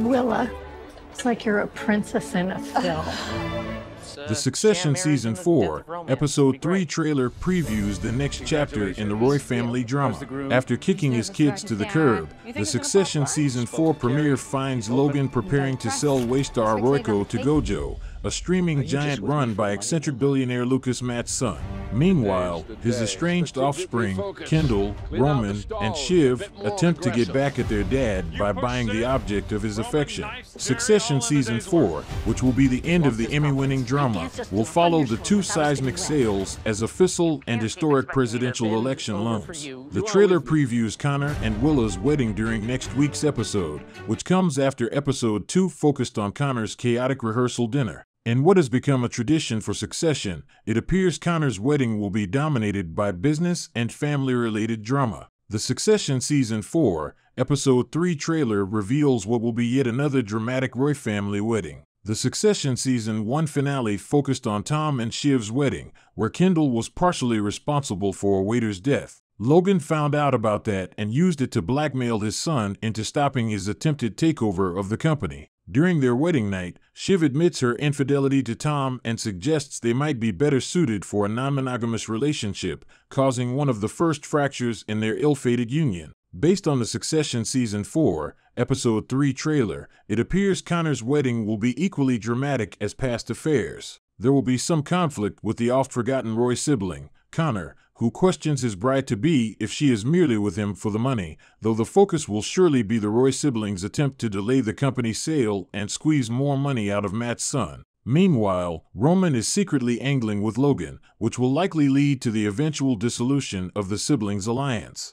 Willa, it's like you're a princess in a film. The Succession Season 4, Episode 3 trailer previews the next chapter in the Roy family drama. After kicking his kids to the curb, the Succession Season 4 premiere finds Logan preparing to sell Waystar Royco to Gojo, a streaming giant run by eccentric billionaire Lukas Matsson. Meanwhile, his estranged offspring, Kendall, Roman, and Shiv, attempt to get back at their dad by buying the object of his affection. Succession Season 4, which will be the end of the Emmy winning drama, will follow the two seismic sales as official and historic presidential election looms. The trailer previews Connor and Willa's wedding during next week's episode, which comes after episode 2 focused on Connor's chaotic rehearsal dinner. In what has become a tradition for succession, it appears Connor's wedding will be dominated by business and family related drama. The Succession Season 4, Episode 3 trailer reveals what will be yet another dramatic Roy family wedding. The Succession Season 1 finale focused on Tom and Shiv's wedding, where Kendall was partially responsible for a waiter's death. Logan found out about that and used it to blackmail his son into stopping his attempted takeover of the company. During their wedding night, Shiv admits her infidelity to Tom and suggests they might be better suited for a non monogamous relationship, causing one of the first fractures in their ill fated union. Based on the Succession Season 4, Episode 3 trailer, it appears Connor's wedding will be equally dramatic as past affairs. There will be some conflict with the oft forgotten Roy sibling, Connor, who questions his bride to be if she is merely with him for the money, though the focus will surely be the Roy siblings' attempt to delay the company's sale and squeeze more money out of Matsson. Meanwhile, Roman is secretly angling with Logan, which will likely lead to the eventual dissolution of the siblings' alliance.